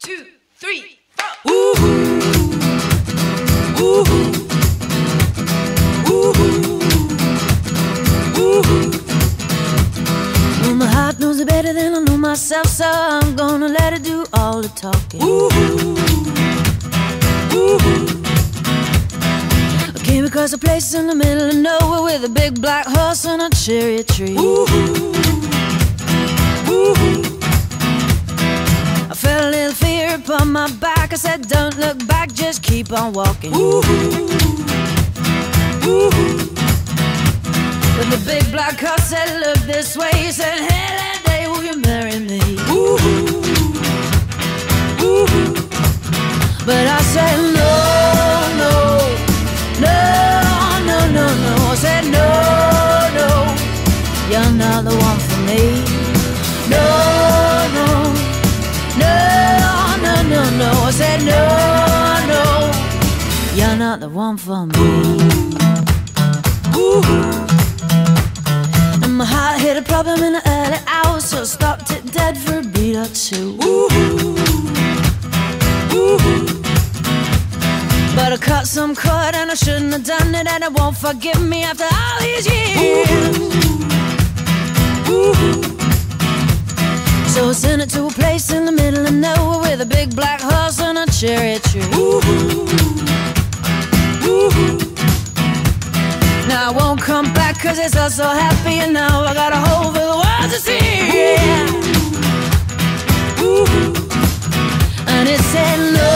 two, three, four. Ooh, ooh, ooh, ooh. Well, my heart knows it better than I know myself, so I'm gonna let it do all the talking. Ooh, ooh. I came across a place in the middle of nowhere with a big black horse and a cherry tree. Ooh, ooh. My back. I said, Don't look back, just keep on walking. Ooh, ooh. But the big black horse said, Look this way. He said, Hey, that day, will you marry me? Ooh, ooh. But I said, No, no, no, no, no, no. I said, No, no, you're not the one for me. No, not the one for me. Ooh. And my heart hit a problem in the early hours, so I stopped it dead for a beat or two. Ooh. Ooh. But I cut some cord and I shouldn't have done it, and it won't forgive me after all these years. Ooh. So I sent it to a place in the middle of nowhere with a big black horse and a cherry tree. Ooh. Ooh. Cause it's all so happy and now I got a hole for the world to see. Yeah. Ooh. And it said no,